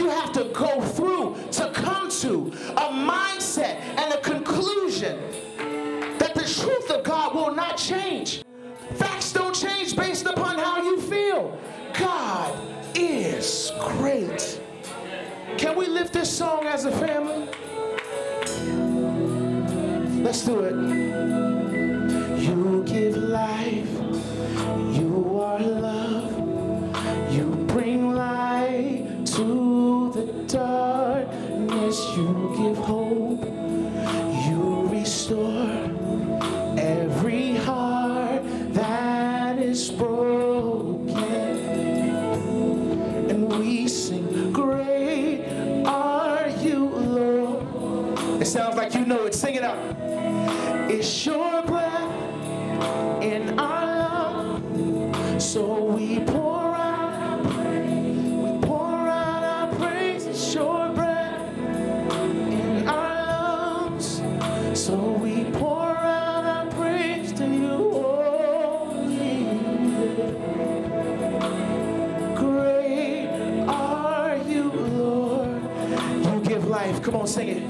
you have to go through to come to a mindset and a conclusion that the truth of God will not change. Facts don't change based upon how you feel. God is great. Can we lift this song as a family? Let's do it. You give life. give hope. Sing it.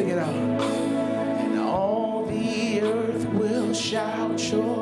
sing it out. And all the earth will shout joy.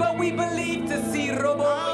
But we believe to see Robo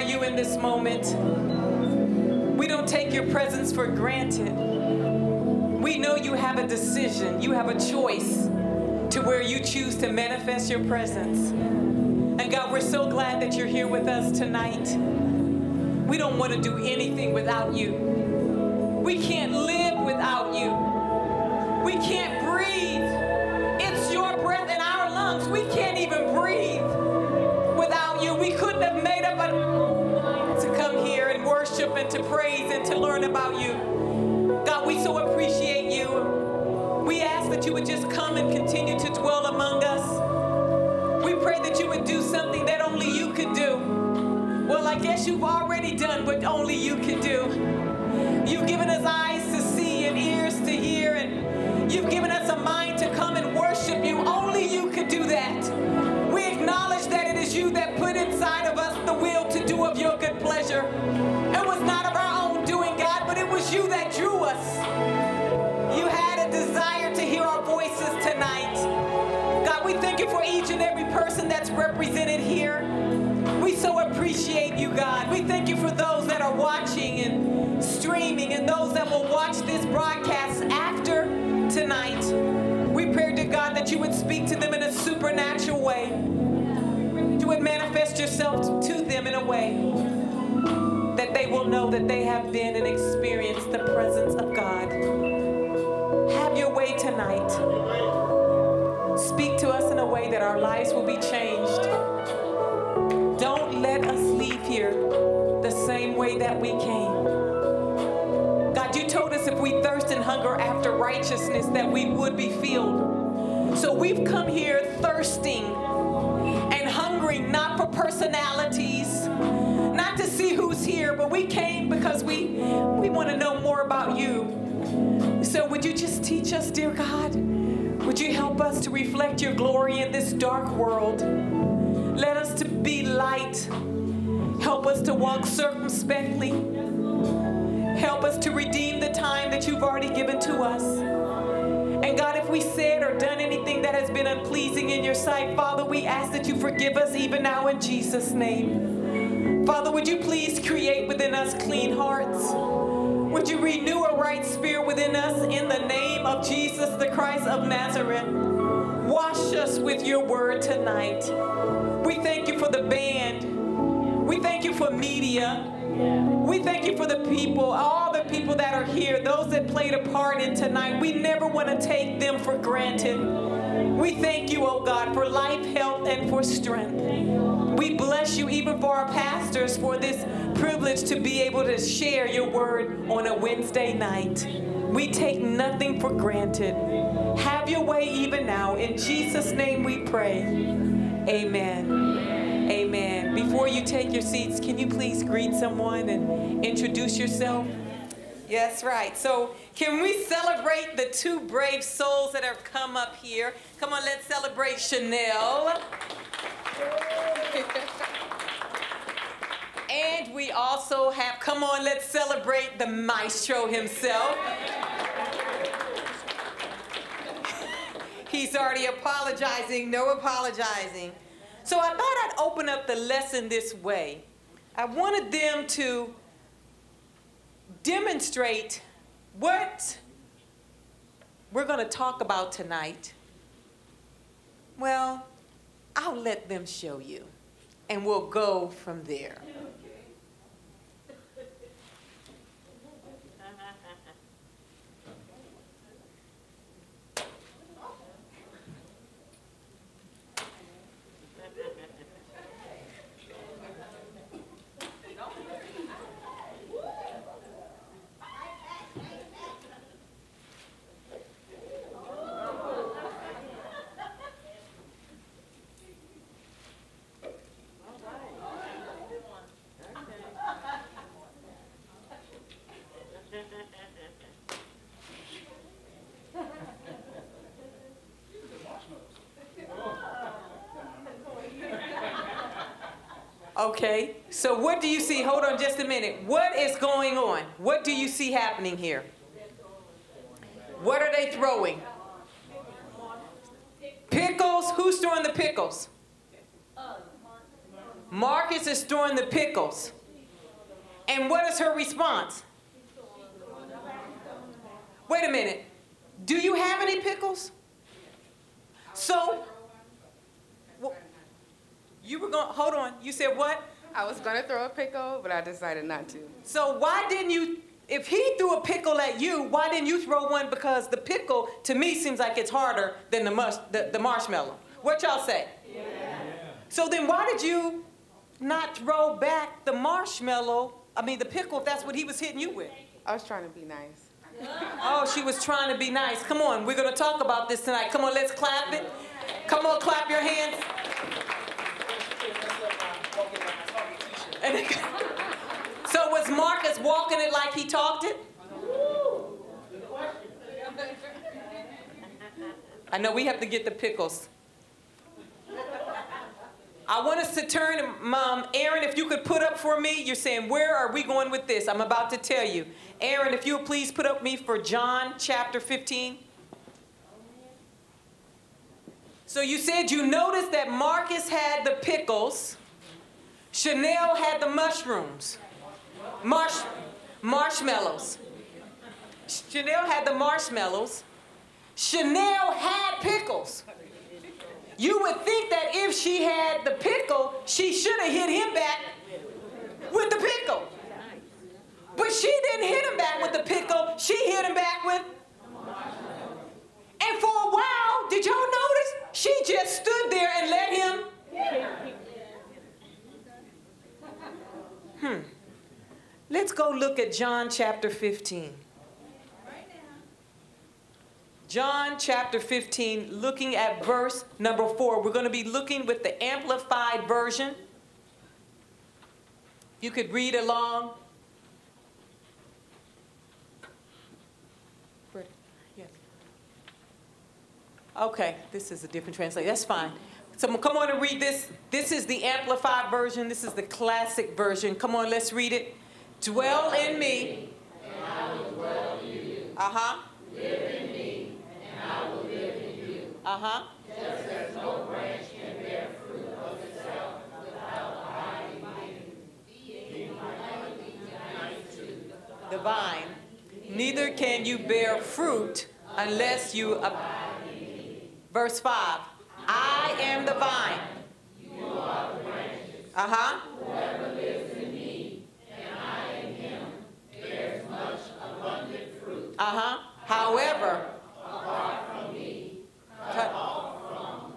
you in this moment. We don't take your presence for granted. We know you have a decision, you have a choice to where you choose to manifest your presence. And God, we're so glad that you're here with us tonight. We don't want to do anything without you. We can't live without you. We can't learn about you. God, we so appreciate you. We ask that you would just come and continue to dwell among us. We pray that you would do something that only you could do. Well, I guess you've already done what only you can do. You've given us eyes to see and ears to hear, and you've given for each and every person that's represented here. We so appreciate you, God. We thank you for those that are watching and streaming and those that will watch this broadcast after tonight. We pray to God that you would speak to them in a supernatural way. You would manifest yourself to them in a way that they will know that they have been and experienced the presence of God. Have your way tonight. Speak to us in a way that our lives will be changed. Don't let us leave here the same way that we came. God, you told us if we thirst and hunger after righteousness that we would be filled. So we've come here thirsting and hungering not for personalities, not to see who's here, but we came because we we want to know more about you. So would you just teach us, dear God? Would you help us to reflect your glory in this dark world? Let us to be light. Help us to walk circumspectly. Help us to redeem the time that you've already given to us. And God, if we said or done anything that has been unpleasing in your sight, Father, we ask that you forgive us even now in Jesus' name. Father, would you please create within us clean hearts? Would you renew a right spirit within us in the name of Jesus the Christ of Nazareth? Wash us with your word tonight. We thank you for the band. We thank you for media. We thank you for the people, all the people that are here, those that played a part in tonight. We never want to take them for granted. We thank you, oh God, for life, health, and for strength. We bless you even for our pastors for this privilege to be able to share your word on a Wednesday night. We take nothing for granted. Have your way even now. In Jesus' name we pray. Amen. Amen. Before you take your seats, can you please greet someone and introduce yourself? Yes, right. So, can we celebrate the two brave souls that have come up here? Come on, let's celebrate Chanel. and we also have, come on, let's celebrate the maestro himself. He's already apologizing, no apologizing. So I thought I'd open up the lesson this way. I wanted them to demonstrate what we're going to talk about tonight. Well, I'll let them show you, and we'll go from there. Okay, so what do you see? Hold on just a minute. What is going on? What do you see happening here? What are they throwing? Pickles? Who's throwing the pickles? Marcus is throwing the pickles. And what is her response? Wait a minute. Do you have any pickles? So, well, you were going, hold on. You said what? I was gonna throw a pickle, but I decided not to. So why didn't you, if he threw a pickle at you, why didn't you throw one? Because the pickle, to me, seems like it's harder than the, mush, the, the marshmallow. What y'all say? Yeah. So then why did you not throw back the marshmallow, I mean the pickle, if that's what he was hitting you with? I was trying to be nice. Oh, she was trying to be nice. Come on, we're gonna talk about this tonight. Come on, let's clap it. Come on, clap your hands. So was Marcus walking it like he talked it? I know we have to get the pickles. I want us to turn, Mom, Aaron, if you could put up for me, you're saying, where are we going with this? I'm about to tell you. Aaron, if you'll please put up me for John chapter 15. So you said you noticed that Marcus had the pickles, Chanel had the mushrooms, marsh, marshmallows. Chanel had the marshmallows. Chanel had pickles. You would think that if she had the pickle, she should have hit him back with the pickle. But she didn't hit him back with the pickle. She hit him back with. And for a while, did y'all notice? She just stood there and let him. Hmm. Let's go look at John chapter 15. John chapter 15, looking at verse number 4. We're going to be looking with the Amplified Version. You could read along. Yes. Okay, this is a different translation. That's fine. So come on and read this. This is the Amplified Version. This is the classic version. Come on, let's read it. Dwell in me. And I will dwell in you. Uh-huh. Live in me and I will live in you. Uh-huh. Just as no branch can bear fruit of itself without abiding in the vine, neither can you bear fruit unless you abide in me. Verse 5. I am the vine. You are the branches. Uh-huh. Whoever lives in me and I in him bears much abundant fruit. Uh-huh. However, cut off from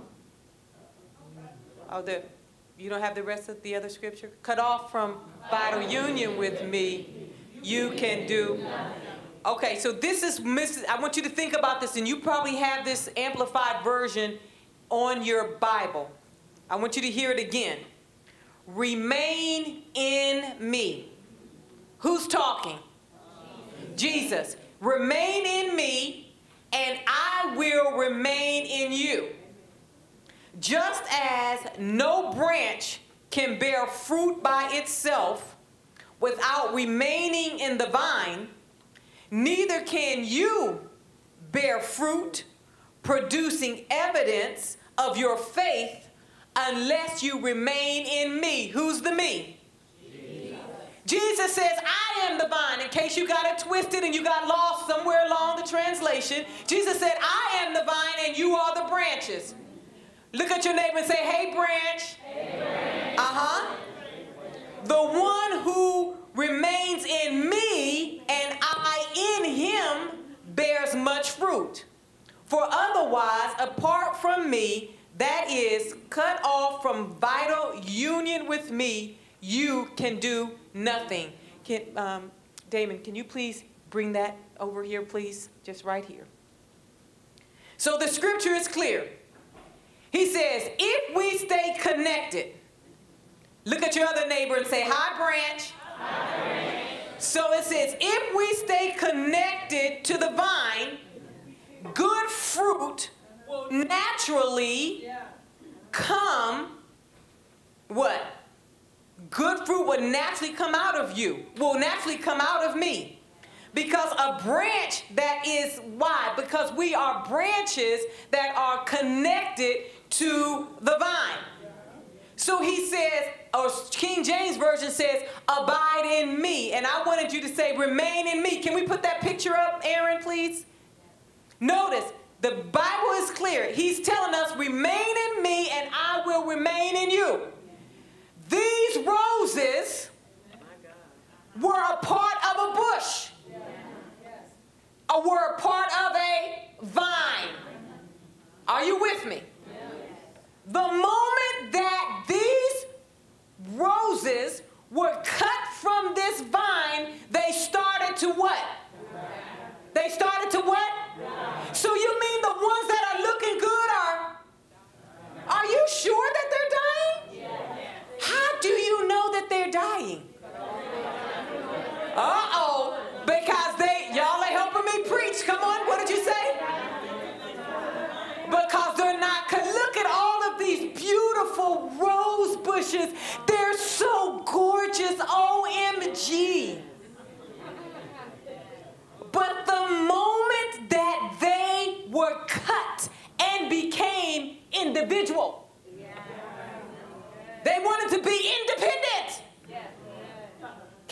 Oh, the, you don't have the rest of the other scripture? Cut off from vital union with me, you can do. Okay, so this is, Mrs. I want you to think about this, and you probably have this amplified version on your Bible. I want you to hear it again. Remain in me. Who's talking? Jesus. Remain in me, and I will remain in you. Just as no branch can bear fruit by itself without remaining in the vine, neither can you bear fruit producing evidence of your faith unless you remain in me. Who's the me? Jesus. Jesus says, I am the vine. In case you got it twisted and you got lost somewhere along the translation, Jesus said, I am the vine and you are the branches. Look at your neighbor and say, hey, branch. Hey, branch. Uh-huh. The one who remains in me and I in him bears much fruit. For otherwise, apart from me, that is, cut off from vital union with me, you can do nothing. Can, um, Damon, can you please bring that over here, please? Just right here. So the scripture is clear. He says, if we stay connected, look at your other neighbor and say, Hi, branch. Hi, branch. So it says, if we stay connected to the vine, good fruit will naturally come. What? Good fruit will naturally come out of you, will naturally come out of me. Because a branch that is why? Because we are branches that are connected to the vine. So he says, or King James Version says, abide in me. And I wanted you to say, remain in me. Can we put that picture up, Aaron, please? Notice, the Bible is clear. He's telling us, remain in me and I will remain in you. These roses were a part of a bush, or were a part of a vine. Are you with me? The moment that these roses were cut from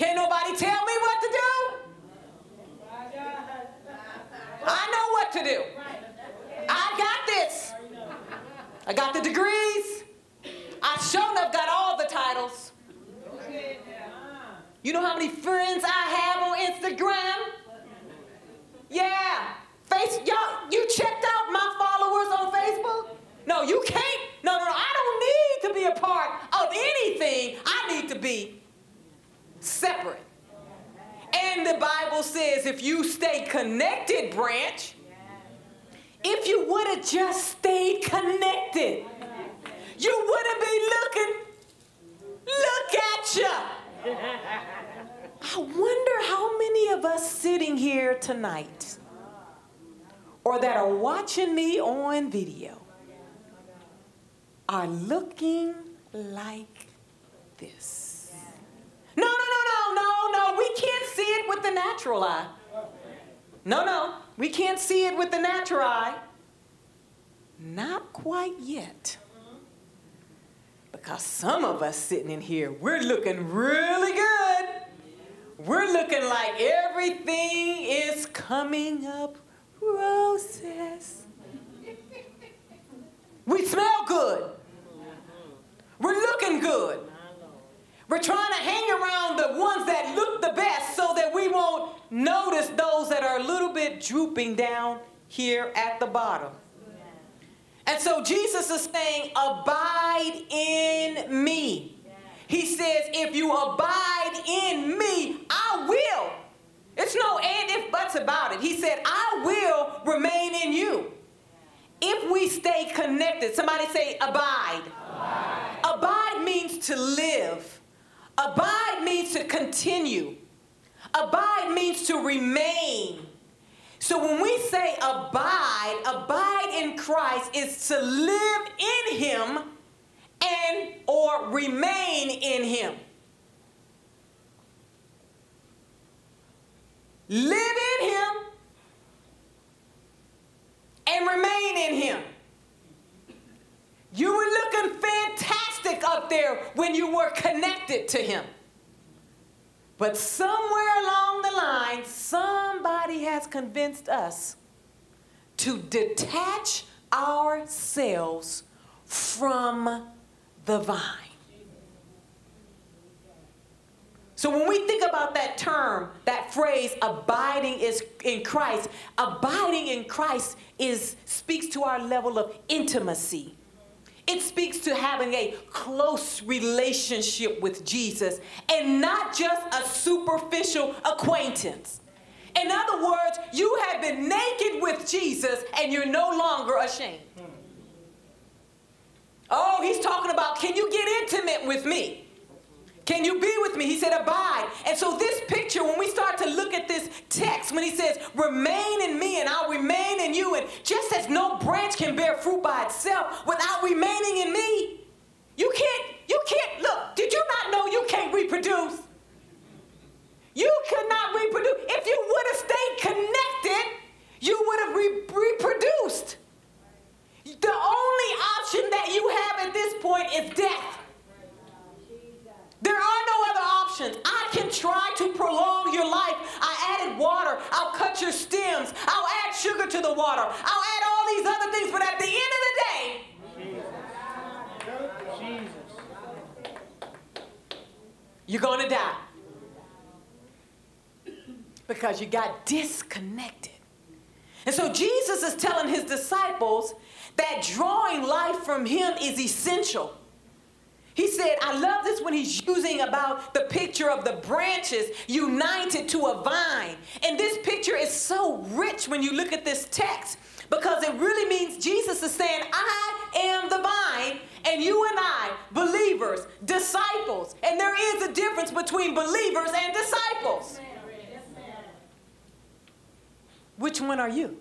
Can't nobody tell me what to do? I know what to do. I got this. I got the degrees. I sure enough got all the titles. You know how many friends I have on Instagram? Yeah. Face y'all, you checked out my followers on Facebook? No, you can't. No, no, no. I don't need to be a part of anything. I need to be separate. And the Bible says if you stay connected, branch, if you would have just stayed connected, you wouldn't be looking. Look at you. I wonder how many of us sitting here tonight or that are watching me on video are looking like this. No, no, no, no, no, no. We can't see it with the natural eye. No, no. We can't see it with the natural eye. Not quite yet. Because some of us sitting in here, we're looking really good. We're looking like everything is coming up roses. We smell good. We're looking good. We're trying to hang around the ones that look the best so that we won't notice those that are a little bit drooping down here at the bottom. And so Jesus is saying, Abide in me. He says, If you abide in me, I will. It's no and if buts about it. He said, I will remain in you. If we stay connected, somebody say, Abide. Abide, abide means to live. Abide means to continue. Abide means to remain. So when we say abide, abide in Christ is to live in him and or remain in him. Live in him and remain in him. You were looking fantastic up there when you were connected to him. But somewhere along the line, somebody has convinced us to detach ourselves from the vine. So when we think about that term, that phrase, abiding is in Christ, abiding in Christ is speaks to our level of intimacy. It speaks to having a close relationship with Jesus and not just a superficial acquaintance. In other words, you have been naked with Jesus and you're no longer ashamed. Hmm. Oh, he's talking about can you get intimate with me? Can you be with me? He said, abide. And so, this picture, when we start to look at this text, when he says, remain in me and I'll remain in you, and just as no branch can bear fruit by itself without remaining in me, you can't, you can't, look, did you not know you can't reproduce? You could not reproduce. If you would have stayed connected, you would have re- reproduced. The only option that you have at this point is death. There are no other options. I can try to prolong your life. I added water. I'll cut your stems. I'll add sugar to the water. I'll add all these other things, but at the end of the day, You're going to die. Because you got disconnected. And so Jesus is telling his disciples that drawing life from him is essential. He said, I love this when he's using about the picture of the branches united to a vine. And this picture is so rich when you look at this text because it really means Jesus is saying, I am the vine, and you and I, believers, disciples. And there is a difference between believers and disciples. Which one are you?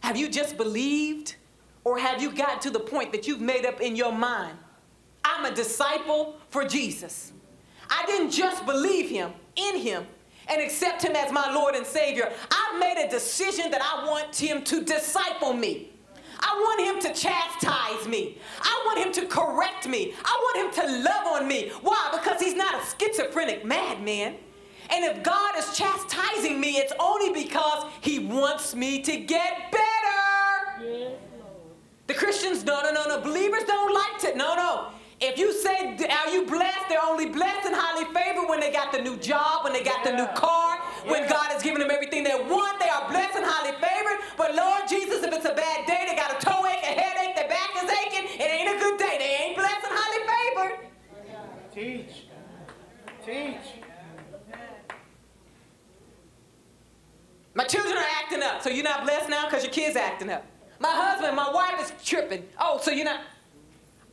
Have you just believed? Or have you gotten to the point that you've made up in your mind, I'm a disciple for Jesus? I didn't just believe him, in him, and accept him as my Lord and Savior. I've made a decision that I want him to disciple me. I want him to chastise me. I want him to correct me. I want him to love on me. Why? Because he's not a schizophrenic madman. And if God is chastising me, it's only because he wants me to get better. The Christians, no, no, no, no. Believers don't like it. No, no. If you say, are you blessed? They're only blessed and highly favored when they got the new job, when they got the new car, when God has given them everything they want. They are blessed and highly favored. But Lord Jesus, if it's a bad day, they got a toe ache, a headache, their back is aching, it ain't a good day. They ain't blessed and highly favored. Teach. Teach. My children are acting up, so you're not blessed now because your kids acting up. My husband, my wife is tripping. Oh, so you're not.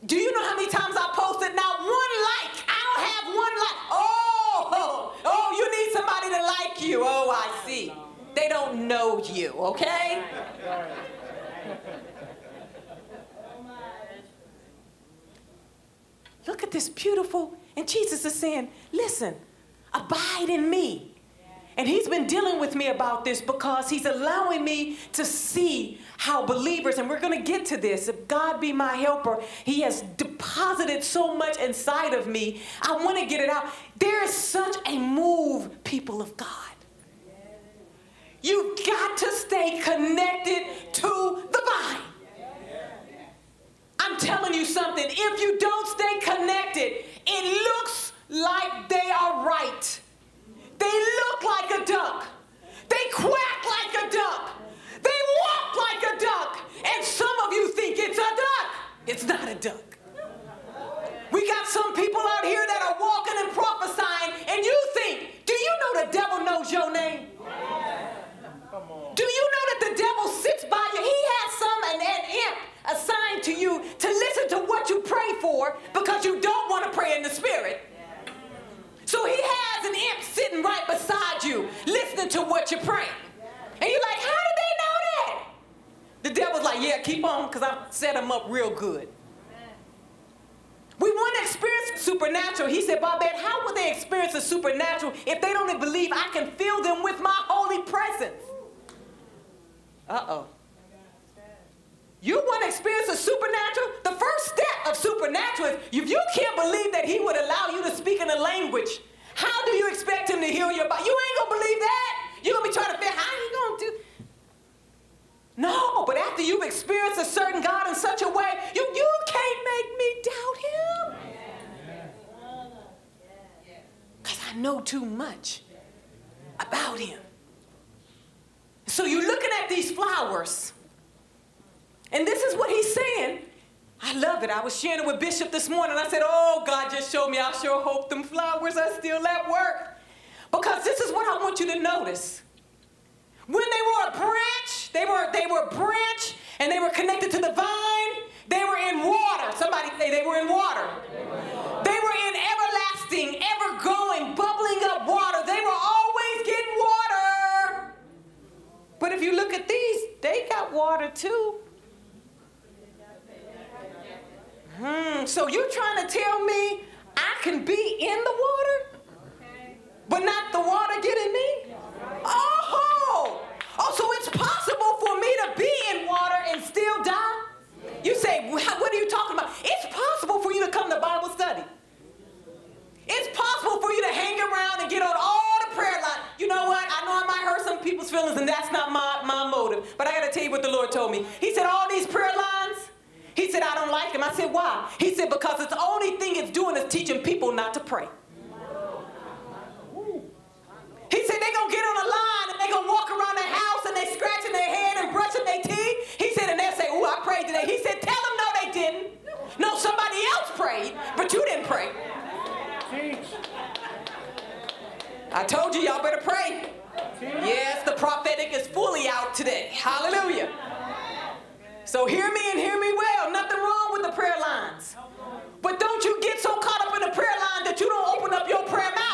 Do you know how many times I posted? Not one like. I don't have one like. Oh, oh, you need somebody to like you. Oh, I see. They don't know you, okay? Look at this beautiful. And Jesus is saying, listen, abide in me. And he's been dealing with me about this because he's allowing me to see how believers, and we're going to get to this, if God be my helper, he has deposited so much inside of me. I want to get it out. There is such a move, people of God. You've got to stay connected to the vine. I'm telling you something. If you don't stay connected, it looks like they are right. They look like a duck. They quack like a duck. They walk like a duck. And some of you think it's a duck. It's not a duck. We got some people out here that are walking and prophesying, and you think, do you know the devil knows your name? Do you know that the devil sits by you? He has some an, an imp assigned to you to listen to what you pray for because you don't want to pray in the spirit. So he has an imp sitting right beside you, listening to what you're praying. And you're like, how did they know that? The devil's like, yeah, keep on, because I set them up real good. We want to experience supernatural. He said, Bobette, how will they experience the supernatural if they don't believe I can fill them with my holy presence? Uh-oh. You want to experience the supernatural? The first step of supernatural is if you can't believe that he would allow you to speak in a language, how do you expect him to heal your body? You ain't going to believe that. You're going to be trying to figure how he going to do No, but after you've experienced a certain God in such a way, you, you can't make me doubt him. Because I know too much about him. So you're looking at these flowers and this is what he's saying. I love it. I was sharing it with Bishop this morning. I said, Oh, God just showed me. I sure hope them flowers are still at work. Because this is what I want you to notice. When they were a branch, they were, they were a branch and they were connected to the vine, they were in water. Somebody say they were in water. They were in everlasting, ever going, bubbling up water. They were always getting water. But if you look at these, they got water too. Hmm, so you're trying to tell me I can be in the water, but not the water getting me? Oh, oh, so it's possible for me to be in water and still die? You say, what are you talking about? It's possible for you to come to Bible study. It's possible for you to hang around and get on all the prayer line. You know what? I know I might hurt some people's feelings, and that's not my my motive. But I got to tell you what the Lord told me. He said, all these prayer lines, he said, I don't like him. I said, why? He said, because it's the only thing it's doing is teaching people not to pray. He said they're going to get on a line and they're going to walk around the house and they're scratching their head and brushing their teeth. He said, and they'll say, oh, I prayed today. He said, tell them no, they didn't. No, somebody else prayed, but you didn't pray. I told you, y'all better pray. Yes, the prophetic is fully out today. Hallelujah. So hear me and hear me well. Nothing wrong with the prayer lines. But don't you get so caught up in the prayer line that you don't open up your prayer mouth.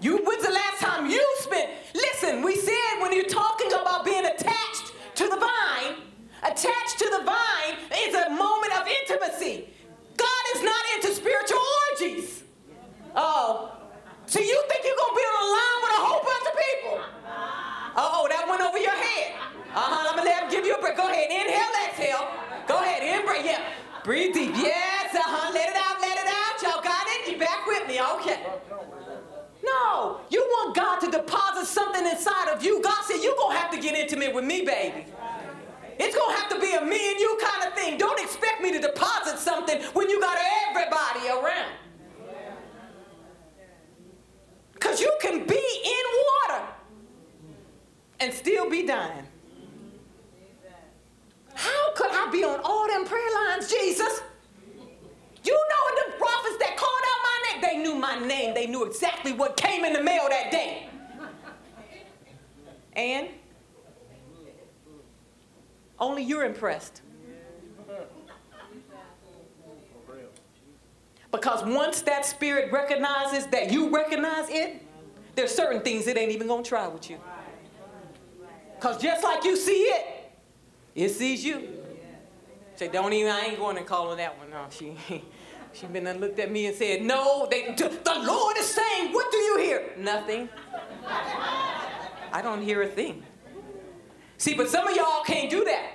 You, when's the last time you spent? Listen, we said when you're talking about being attached to the vine, attached to the vine is a moment of intimacy. God is not into spiritual orgies. Oh, so you think you're gonna be on a line with a whole bunch of people? Oh, that went over your head. Uh-huh, I'm gonna let him give you a break. Go ahead, inhale, exhale. Go ahead, in breathe. Yeah, breathe deep. Yes, uh-huh, let it out, let it out. Y'all got it? You back with me, okay. No, you want God to deposit something inside of you. God said, you're going to have to get intimate with me, baby. It's going to have to be a me and you kind of thing. Don't expect me to deposit something when you got everybody around. Because you can be in water and still be dying. How could I be on all them prayer lines, Jesus? You know the prophets that called out my name, they knew my name. They knew exactly what came in the mail that day. And only you're impressed. Because once that spirit recognizes that you recognize it, there's certain things it ain't even gonna try with you. Because just like you see it, it sees you. Say, don't even, I ain't going and calling that one. No, she, she been and looked at me and said, no, they, the Lord is saying, what do you hear? Nothing. I don't hear a thing. See, but some of y'all can't do that.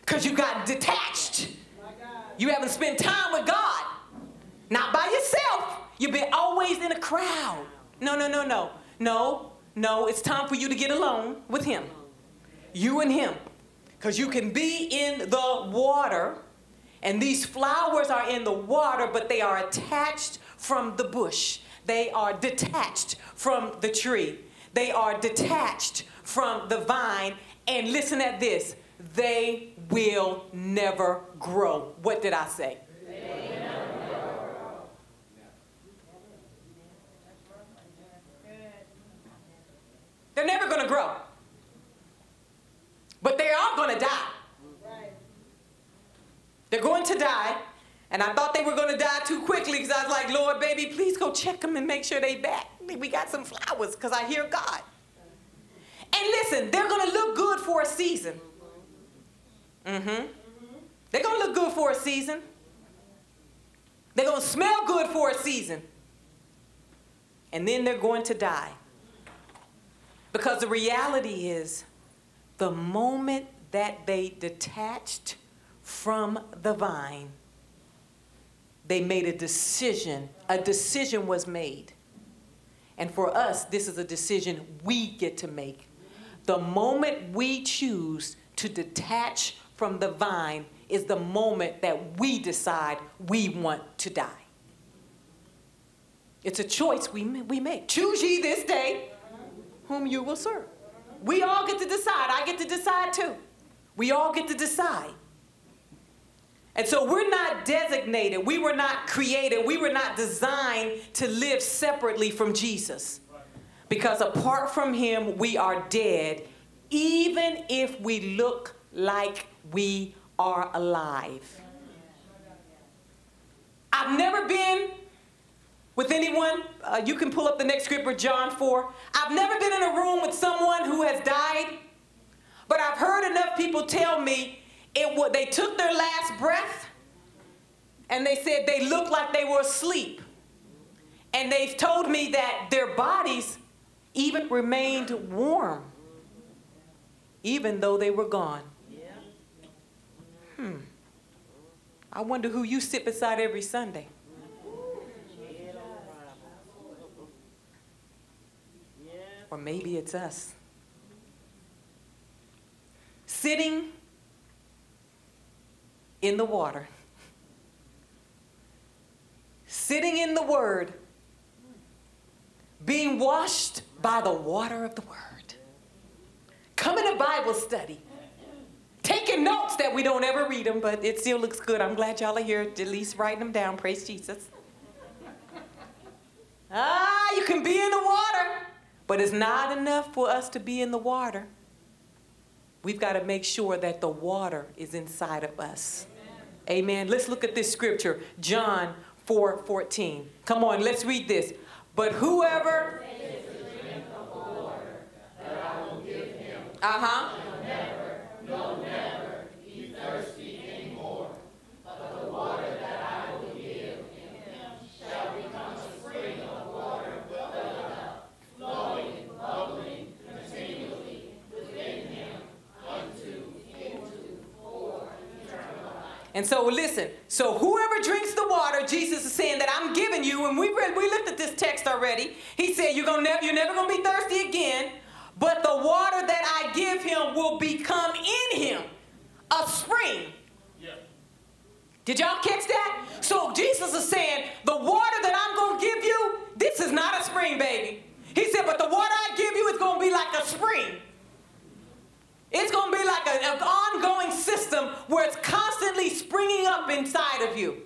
Because you got detached. You haven't spent time with God. Not by yourself. You've been always in a crowd. No, no, no, no. No, no, it's time for you to get alone with Him. You and Him. Because you can be in the water, and these flowers are in the water, but they are attached from the bush. They are detached from the tree. They are detached from the vine. And listen at this they will never grow. What did I say? They're never going to grow. But they are going to die. They're going to die. And I thought they were going to die too quickly because I was like, Lord, baby, please go check them and make sure they back. We got some flowers because I hear God. And listen, they're going to look good for a season. Mm-hmm. They're going to look good for a season. They're going to smell good for a season. And then they're going to die. Because the reality is, the moment that they detached from the vine, they made a decision. A decision was made. And for us, this is a decision we get to make. The moment we choose to detach from the vine is the moment that we decide we want to die. It's a choice we, we make. Choose ye this day whom you will serve. We all get to decide. I get to decide too. We all get to decide. And so we're not designated. We were not created. We were not designed to live separately from Jesus. Because apart from him, we are dead, even if we look like we are alive. I've never been with anyone. Uh, you can pull up the next scripture, John 4. I've never been in a room with someone who has died, but I've heard enough people tell me it they took their last breath and they said they looked like they were asleep. And they've told me that their bodies even remained warm, even though they were gone. Hmm. I wonder who you sit beside every Sunday. Or maybe it's us. Sitting in the water, sitting in the Word, being washed by the water of the Word, coming to Bible study, taking notes that we don't ever read them, but it still looks good. I'm glad y'all are here, at least writing them down. Praise Jesus. Ah, you can be in the water, but it's not enough for us to be in the water. We've got to make sure that the water is inside of us. Amen. Let's look at this scripture, John 4 14. Come on, let's read this. But whoever. Uh huh. And so listen, so whoever drinks the water, Jesus is saying that I'm giving you, and we read, we looked at this text already. He said you're gonna never, you're never gonna be thirsty again, but the water that I give him will become in him a spring. Yeah. Did y'all catch that? So Jesus is saying the water that I'm gonna give you, this is not a spring, baby. He said, but the water I give you is gonna be like a spring. It's going to be like an ongoing system where it's constantly springing up inside of you.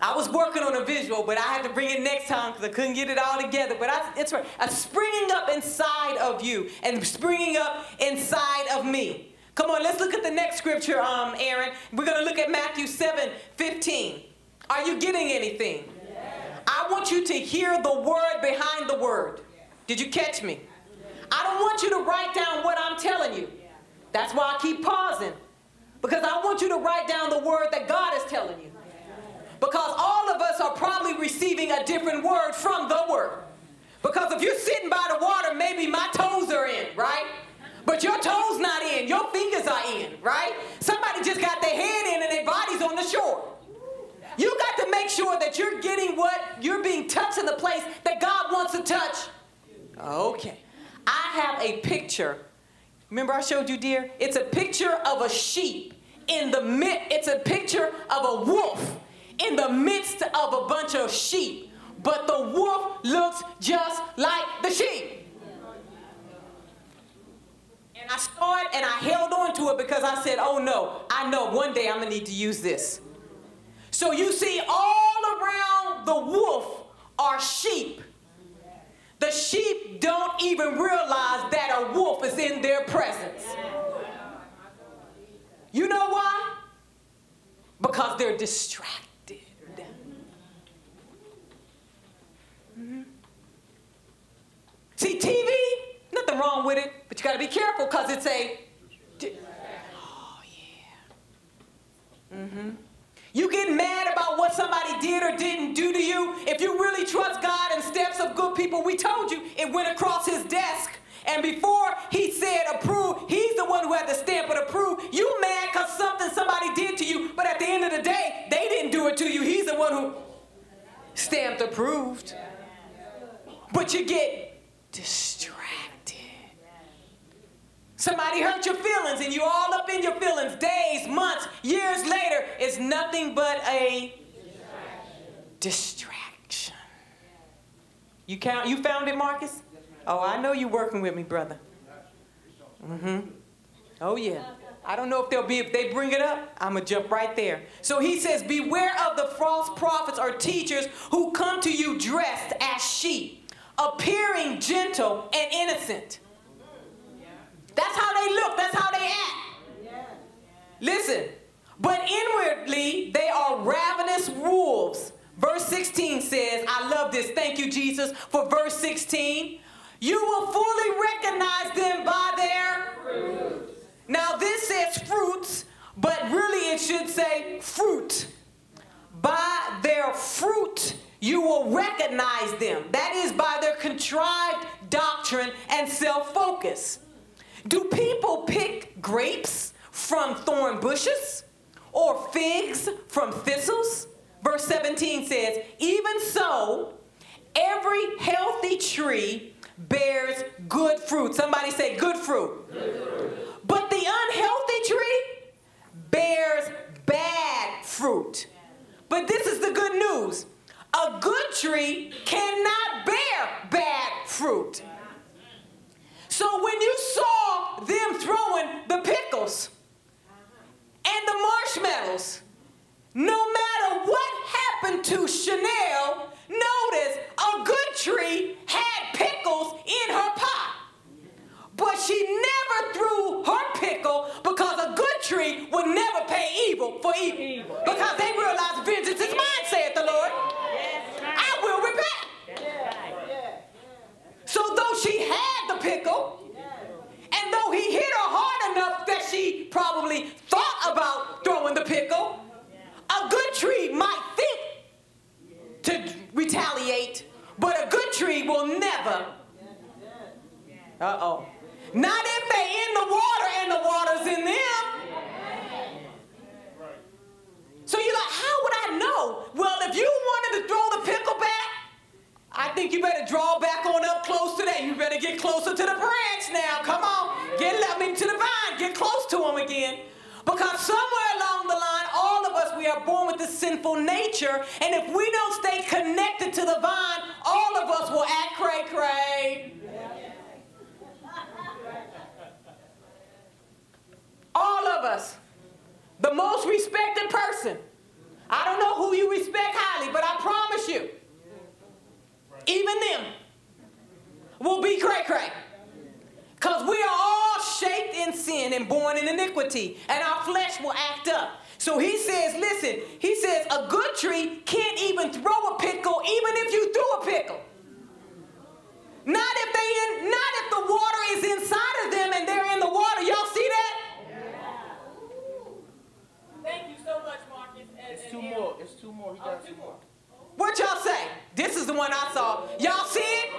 I was working on a visual, but I had to bring it next time because I couldn't get it all together. But I, it's right. A springing up inside of you and springing up inside of me. Come on, let's look at the next scripture, um, Aaron. We're going to look at Matthew 7 15. Are you getting anything? I want you to hear the word behind the word. Did you catch me? I don't want you to write down what I'm telling you. That's why I keep pausing. Because I want you to write down the word that God is telling you. Because all of us are probably receiving a different word from the word. Because if you're sitting by the water, maybe my toes are in, right? But your toes not in, your fingers are in, right? Somebody just got their head in and their body's on the shore. You got to make sure that you're getting what you're being touched in the place that God wants to touch. Okay. I have a picture Remember I showed you, dear? It's a picture of a sheep in the mid. It's a picture of a wolf in the midst of a bunch of sheep. But the wolf looks just like the sheep. And I saw it and I held on to it because I said, oh no, I know one day I'm to need to use this. So you see, all around the wolf are sheep. The sheep don't even realize that a wolf is in their presence. You know why? Because they're distracted. See, TV, nothing wrong with it, but you got to be careful because it's a. Oh, yeah. Mm-hmm. You get mad about what somebody did or didn't do to you. If you really trust God and steps of good people, we told you it went across his desk. And before he said approve, he's the one who had the stamp of approve. You mad because something somebody did to you, but at the end of the day, they didn't do it to you. He's the one who stamped approved. But you get distracted. Somebody hurt your feelings and you all up in your feelings days, months, years later. It's nothing but a distraction. You count you found it, Marcus? Oh, I know you're working with me, brother. Mm-hmm. Oh yeah. I don't know if they'll be if they bring it up, I'm gonna jump right there. So he says, Beware of the false prophets or teachers who come to you dressed as sheep, appearing gentle and innocent that's how they look. That's how they act. Listen. But inwardly, they are ravenous wolves. Verse 16 says, I love this. Thank you, Jesus, for verse 16. You will fully recognize them by their fruit. Now, this says fruits, but really it should say fruit. By their fruit, you will recognize them. That is by their contrived doctrine and self focus. Do people pick grapes from thorn bushes or figs from thistles? Verse 17 says, Even so, every healthy tree bears good fruit. Somebody say good fruit. But the unhealthy tree bears bad fruit. But this is the good news. A good tree cannot bear bad fruit. So when you saw them throwing the pickles and the marshmallows, no matter what happened to Chanel, notice a good tree had pickles in her pot. But she never threw her pickle because a good tree would never pay evil for evil. Because they realized vengeance is mine, saith the Lord. I will repay. So though she had the pickle, and though he hit her hard enough that she probably thought about throwing the pickle, a good tree might think to retaliate, but a good tree will never. Uh oh. Not if they in the water and the water's in them. So you're like, how would I know? Well, if you wanted to throw the pickle back, I think you better draw back on up close to that. You better get closer to the branch now. Come on. Get I mean, to the vine. Get close to them again. Because somewhere along the line, all of us, we are born with this sinful nature. And if we don't stay connected to the vine, all of us will act cray cray. All of us. The most respected person. I don't know who you respect highly, but I promise you, even them will be cray cray. Because we are all shaped in sin and born in iniquity, and our flesh will act up. So he says, listen, he says, a good tree can't even throw a pickle, even if you threw a pickle. Not if they in, not if the water is inside of them and they're in the water. Y'all see that? Thank you so much, Marcus. It's two more. It's two more. He got two more. What y'all say? This is the one I saw. Y'all see it?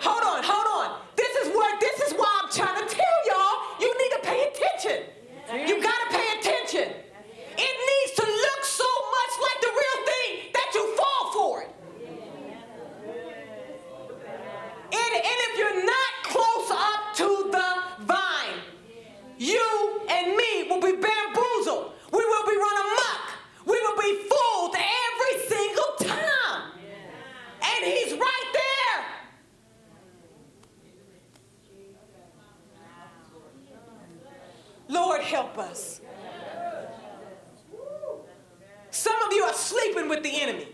Hold on, hold on. This is what this is why I'm trying to tell y'all. You need to pay attention. You gotta pay attention. It needs to look so much like the real thing that you fall for it. And, and if you're not close up to the vine, you and me will be bamboozled. We will be run amok. We will be fooled every single time. And he's right there. Lord, help us. Some of you are sleeping with the enemy,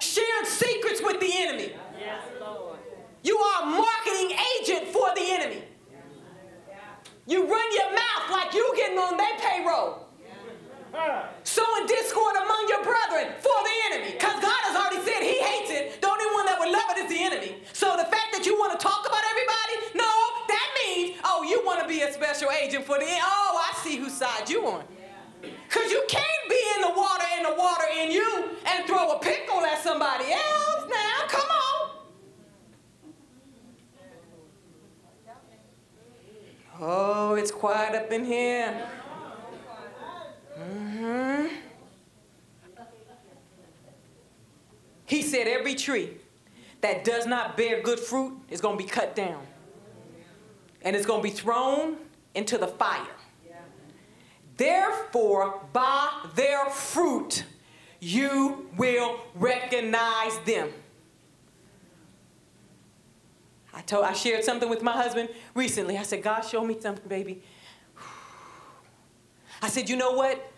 sharing secrets with the enemy. You are a marketing agent for the enemy. You run your mouth like you getting on their payroll. Sowing discord among your brethren for the enemy. Because God has already said he hates it. The only one that would love it is the enemy. So the fact that you want to talk about everybody, no, that means, oh, you want to be a special agent for the enemy. Oh, I see whose side you on. Because you can't be in the water and the water in you and throw a pickle at somebody else now. Come on. Oh, it's quiet up in here. hmm He said every tree that does not bear good fruit is going to be cut down. And it's going to be thrown into the fire. Therefore, by their fruit, you will recognize them. I told I shared something with my husband recently. I said, God, show me something, baby. I said, you know what?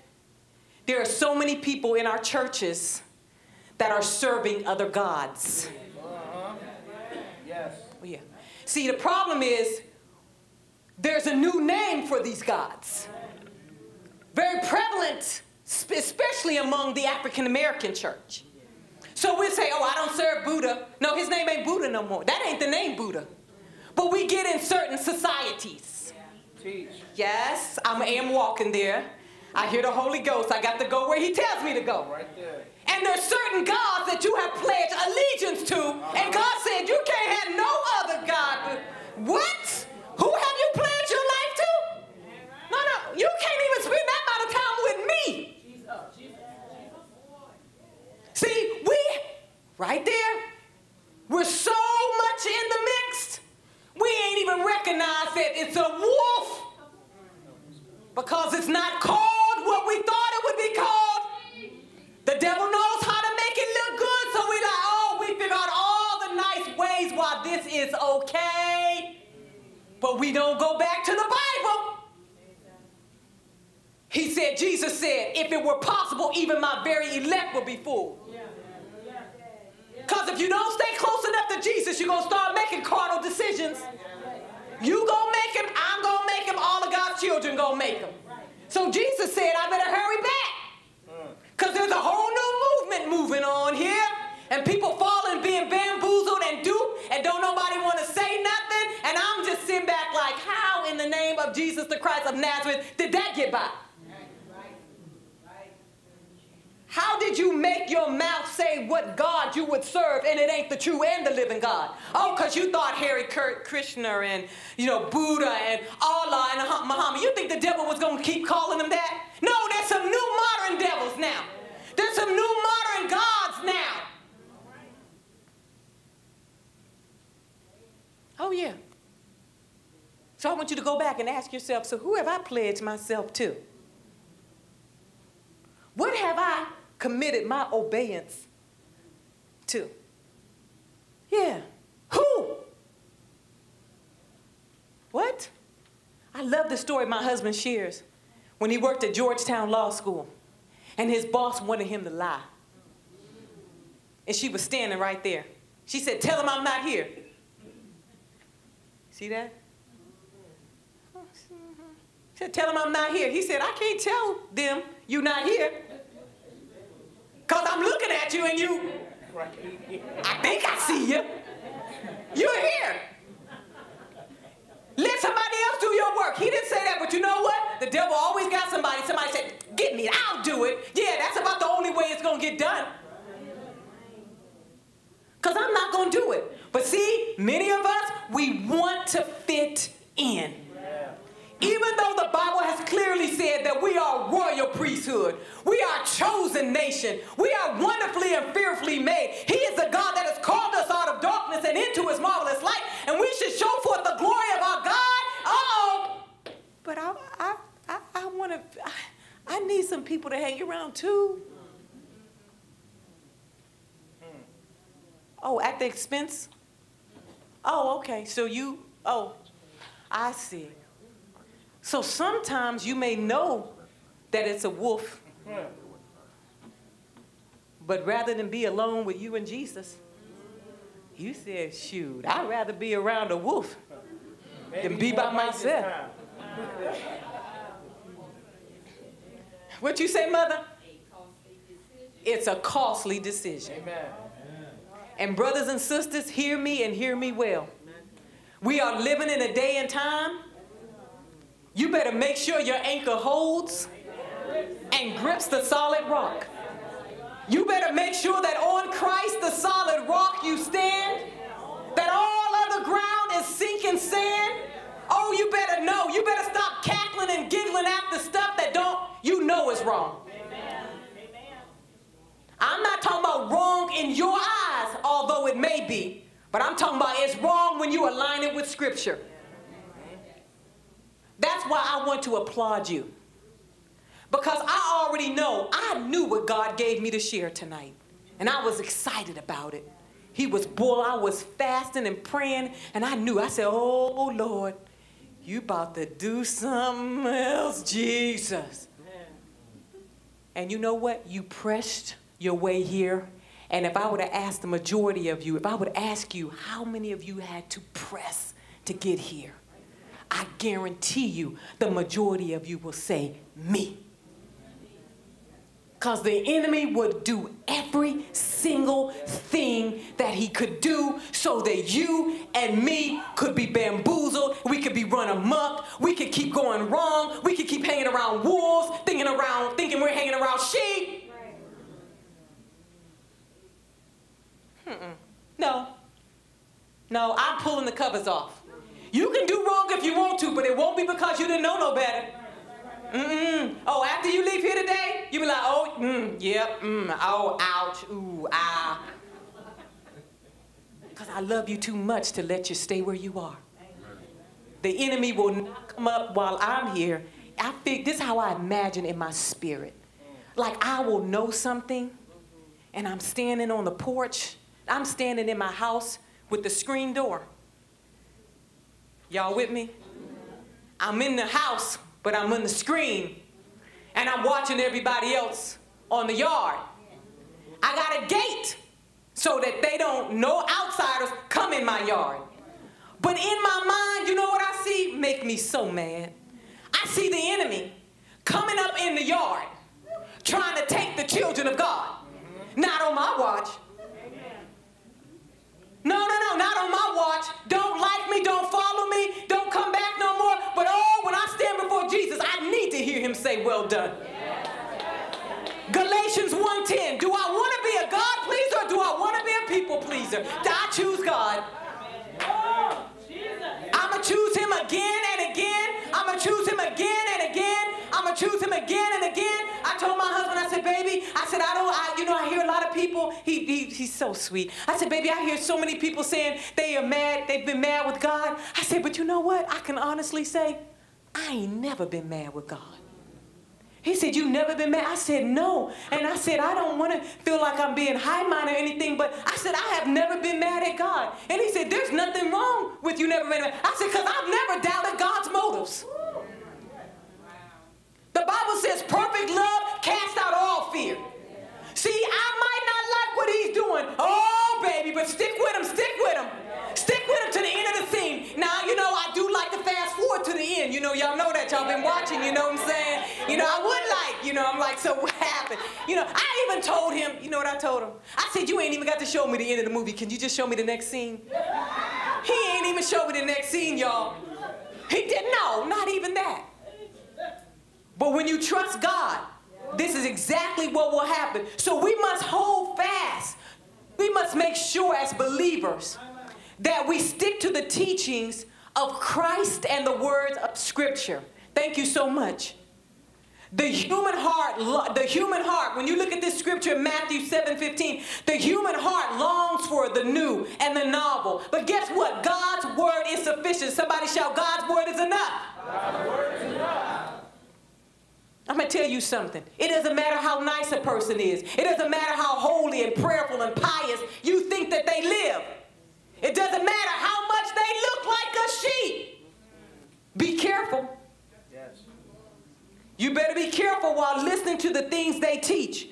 There are so many people in our churches that are serving other gods. Yes. Oh, yeah. See, the problem is there's a new name for these gods. Very prevalent, especially among the African American church. So we say, oh, I don't serve Buddha. No, his name ain't Buddha no more. That ain't the name Buddha. But we get in certain societies. Yes, I am walking there. I hear the Holy Ghost. I got to go where he tells me to go. Right there. And there's certain gods that you have pledged allegiance to, and God said you can't have no other God. What? Who have you pledged your life to? No, no, you can't even spend that amount of time with me. See, we, right there, We're so much in the mix, we ain't even recognize that it's a wolf because it's not called what we thought it would be called. The devil knows how to make it look good, so we like, oh, we figure out all the nice ways why this is okay. But we don't go back to the Bible. He said, Jesus said, if it were possible, even my very elect would be fooled. Because if you don't stay close enough to Jesus, you're going to start making carnal decisions. You going to make him, I'm going to make him, all of God's children going to make him. So Jesus said, I better hurry back. Because there's a whole new movement moving on here. And people falling, being bamboozled and duped, and don't nobody want to say nothing. And I'm just sitting back like, how in the name of Jesus the Christ of Nazareth did that get by? How did you make your mouth say what God you would serve and it ain't the true and the living God? Oh, because you thought Harry Kurt Krishna and, you know, Buddha and Allah and Muhammad. You think the devil was going to keep calling them that? No, there's some new modern devils now. There's some new modern gods now. Oh, yeah. So I want you to go back and ask yourself, so who have I pledged myself to? What have I committed my obedience to? Yeah. Who? What? I love the story my husband shares when he worked at Georgetown Law School and his boss wanted him to lie. And she was standing right there. She said, Tell him I'm not here. See that? She said, Tell him I'm not here. He said, I can't tell them you're not here. Because I'm looking at you and you, I think I see you. You're here. Let somebody else do your work. He didn't say that, but you know what? The devil always got somebody. Somebody said, Get me, I'll do it. Yeah, that's about the only way it's going to get done. Because I'm not going to do it. But see, many of us, we want to fit in. Even though the Bible has clearly said that we are royal priesthood, we are chosen nation, we are wonderfully and fearfully made. He is the God that has called us out of darkness and into his marvelous light, and we should show forth the glory of our God. oh. But I, I, I, I want to, I, I need some people to hang around too. Oh, at the expense? Oh, okay. So you, oh, I see. So sometimes you may know that it's a wolf, but rather than be alone with you and Jesus, you said, shoot, I'd rather be around a wolf than be by myself. What you say, mother? It's a costly decision. Amen. And brothers and sisters, hear me and hear me well. We are living in a day and time you better make sure your anchor holds and grips the solid rock. You better make sure that on Christ, the solid rock, you stand, that all other ground is sinking sand. Oh, you better know. You better stop cackling and giggling the stuff that don't you know is wrong. I'm not talking about wrong in your eyes, although it may be, but I'm talking about it's wrong when you align it with Scripture. That's why I want to applaud you. Because I already know, I knew what God gave me to share tonight. And I was excited about it. He was, boy, I was fasting and praying, and I knew, I said, oh, Lord, you about to do something else, Jesus. And you know what? You pressed your way here. And if I would have asked the majority of you, if I would ask you how many of you had to press to get here, I guarantee you the majority of you will say, me. Because the enemy would do every single thing that he could do so that you and me could be bamboozled, we could be run amok, we could keep going wrong, we could keep hanging around wolves, thinking around, thinking we're hanging around sheep. Mm-mm. No. No, I'm pulling the covers off. You can do wrong if you want to, but it won't be because you didn't know no better. Mm-mm. Oh, after you leave here today, you be like, oh, mm, yep, mm, oh, ouch, ooh, ah. Because I love you too much to let you stay where you are. The enemy will not come up while I'm here. I think this is how I imagine in my spirit. Like I will know something, and I'm standing on the porch. I'm standing in my house with the screen door. Y'all with me? I'm in the house, but I'm on the screen, and I'm watching everybody else on the yard. I got a gate so that they don't, no outsiders come in my yard. But in my mind, you know what I see? Make me so mad. I see the enemy coming up in the yard, trying to take the children of God. Not on my watch. No, no, no, not on my watch. Don't like me, don't follow me, don't come back no more. But oh, when I stand before Jesus, I need to hear him say, well done. Galatians 1.10, do I want to be a God pleaser or do I want to be a people pleaser? I choose God? I'm going to choose him again and again. I'm going to choose him again and again. I'm going to choose him again and again. I told my husband, I said, baby, I said, I don't, I, you know, I hear a lot of people, he, he, he's so sweet. I said, baby, I hear so many people saying they are mad, they've been mad with God. I said, but you know what? I can honestly say, I ain't never been mad with God. He said, You've never been mad? I said, no. And I said, I don't want to feel like I'm being high-minded or anything, but I said, I have never been mad at God. And he said, there's nothing wrong with you never been mad. I said, because I've never doubted God's motives. The Bible says perfect love casts out all fear. See, I might not like what he's doing. Oh, baby, but stick with him, stick with him. Stick with him to the end of the scene. Now, you know, I do like to fast forward to the end. You know, y'all know that. Y'all been watching, you know what I'm saying? You know, I would like, you know, I'm like, so what happened? You know, I even told him, you know what I told him? I said, you ain't even got to show me the end of the movie. Can you just show me the next scene? He ain't even show me the next scene, y'all. He didn't know, not even that. But when you trust God, this is exactly what will happen. So we must hold fast. We must make sure as believers that we stick to the teachings of Christ and the words of Scripture. Thank you so much. The human heart, the human heart, when you look at this scripture, in Matthew 7 15, the human heart longs for the new and the novel. But guess what? God's word is sufficient. Somebody shout, God's word is enough. God's word is enough. I'm going to tell you something. It doesn't matter how nice a person is. It doesn't matter how holy and prayerful and pious you think that they live. It doesn't matter how much they look like a sheep. Be careful. Yes. You better be careful while listening to the things they teach.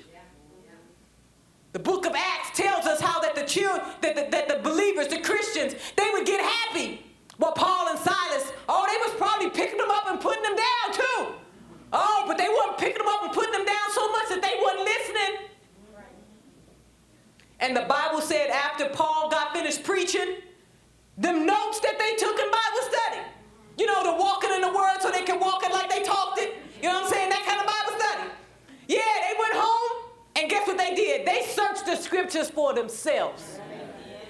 The book of Acts tells us how that the children, that the, that the believers, the Christians, they would get happy. While Paul and Silas, oh, they was probably picking them up and putting them down too. Oh, but they weren't picking them up and putting them down so much that they weren't listening. And the Bible said after Paul got finished preaching, them notes that they took in Bible study. You know, the walking in the word so they can walk it like they talked it. You know what I'm saying? That kind of Bible study. Yeah, they went home, and guess what they did? They searched the scriptures for themselves.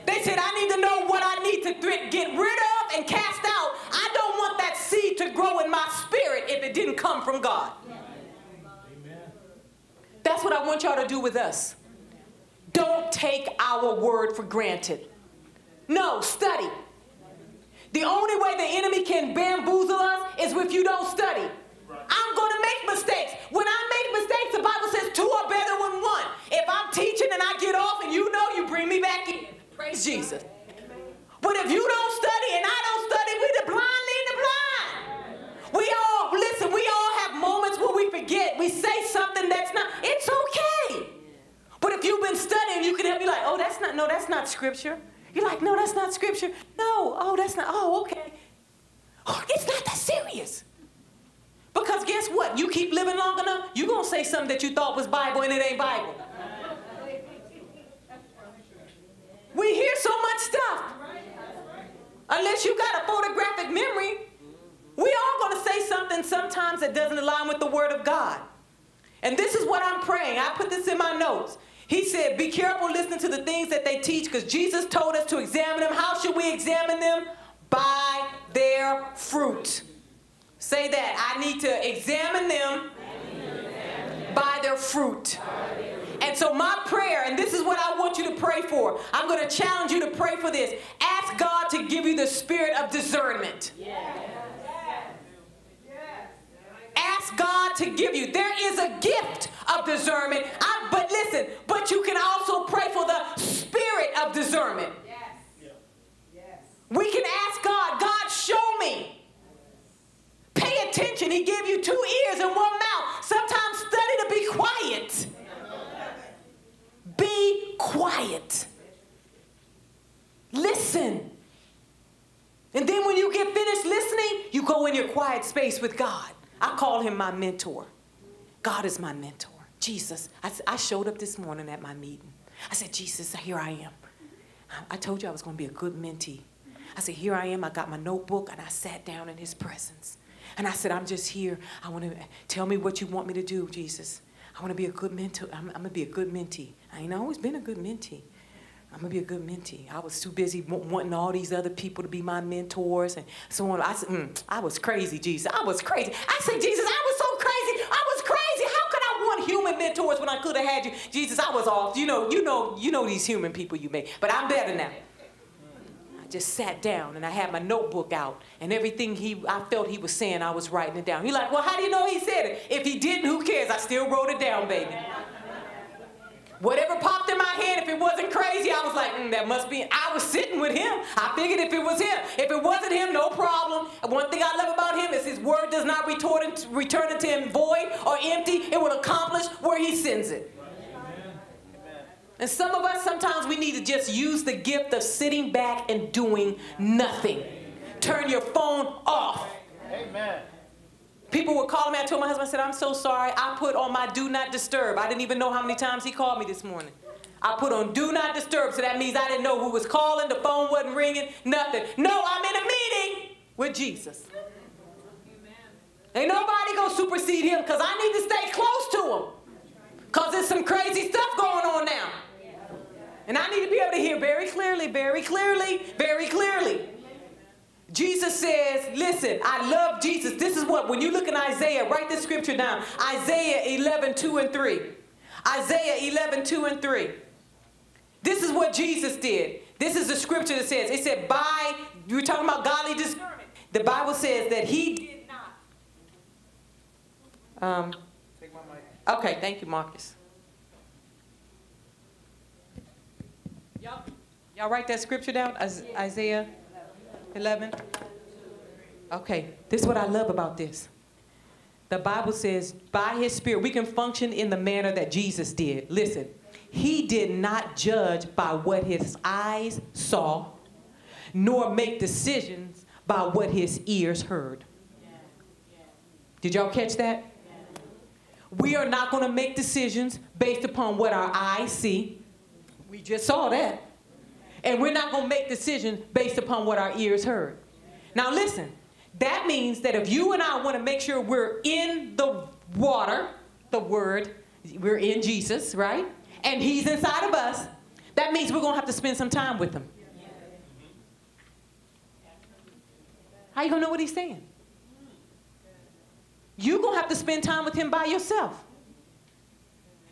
They said, I need to know what I need to get rid of and cast out. I don't want that seed to grow in my spirit if it didn't come from God. Amen. That's what I want y'all to do with us. Don't take our word for granted. No, study. The only way the enemy can bamboozle us is if you don't study. I'm going to make mistakes. When I make mistakes, the Bible says two are better than one. If I'm teaching and I get off and you know, you bring me back in. Praise Jesus. But if you don't study and I don't study, we the blind lead the blind. We all, listen, we all have moments where we forget. We say something that's not, it's okay. But if you've been studying, you can me like, oh, that's not, no, that's not scripture. You're like, no, that's not scripture. No, oh, that's not, oh, okay. Oh, it's not that serious. Because guess what? You keep living long enough, you're going to say something that you thought was Bible and it ain't Bible. We hear so much stuff. Unless you got a photographic memory, we all going to say something sometimes that doesn't align with the Word of God. And this is what I'm praying. I put this in my notes. He said, be careful listening to the things that they teach because Jesus told us to examine them. How should we examine them? By their fruit. Say that. I need to examine them by their fruit. And so my prayer, and this is what I want you to pray for. I'm going to challenge you to pray for this. Ask God to give you the spirit of discernment. Ask God to give you. There is a gift of discernment. I, but listen, but you can also pray for the spirit of discernment. yes We can ask God, God, show me. Pay attention. He gave you two ears and one mouth. Sometimes study to be quiet. Be quiet. Listen. And then when you get finished listening, you go in your quiet space with God. I call him my mentor. God is my mentor. Jesus. I, I showed up this morning at my meeting. I said, Jesus, here I am. I, I told you I was going to be a good mentee. I said, here I am. I got my notebook and I sat down in his presence. And I said, I'm just here. I want to eh, tell me what you want me to do, Jesus. I want to be a good mentor. I'm, I'm going to be a good mentee. I ain't always been a good mentee. I'm gonna be a good mentee. I was too busy wanting all these other people to be my mentors and so on. I said, mm, I was crazy, Jesus. I was crazy. I said, Jesus, I was so crazy. I was crazy. How could I want human mentors when I could have had you? Jesus, I was off. You know, you know, you know these human people you made. But I'm better now I just sat down and I had my notebook out and everything he I felt he was saying I was writing it down. He like, well, how do you know he said it? If he didn't, who cares? I still wrote it down, baby. Whatever popped in my head, if it wasn't crazy, I was like, mm, that must be. I was sitting with him. I figured if it was him, if it wasn't him, no problem. one thing I love about him is his word does not return, return into him void or empty. It will accomplish where he sends it. And some of us, sometimes we need to just use the gift of sitting back and doing nothing. Turn your phone off. Amen. People would call me. I told my husband, I said, I'm so sorry. I put on my do not disturb. I didn't even know how many times he called me this morning. I put on do not disturb, so that means I didn't know who was calling, the phone wasn't ringing, nothing. No, I'm in a meeting with Jesus. Amen. Ain't nobody gonna supersede him because I need to stay close to him. Because there's some crazy stuff going on now. And I need to be able to hear very clearly, very clearly, very clearly. Jesus says, listen, I love Jesus. This is what, when you look in Isaiah, write this scripture down. Isaiah 11, 2 and 3. Isaiah 11, 2 and 3. This is what Jesus did. This is the scripture that says, it said, by, you were talking about godly discernment. The Bible says that he did not. Um, okay, thank you, Marcus. Y'all write that scripture down? Isaiah 11? Okay, this is what I love about this. The Bible says, by his spirit, we can function in the manner that Jesus did. Listen, he did not judge by what his eyes saw, nor make decisions by what his ears heard. Did y'all catch that? We are not going to make decisions based upon what our eyes see, we just saw that. And we're not going to make decisions based upon what our ears heard. Now listen, that means that if you and I want to make sure we're in the water, the word, we're in Jesus, right? And he's inside of us, that means we're going to have to spend some time with him. How you going to know what he's saying? You're going to have to spend time with him by yourself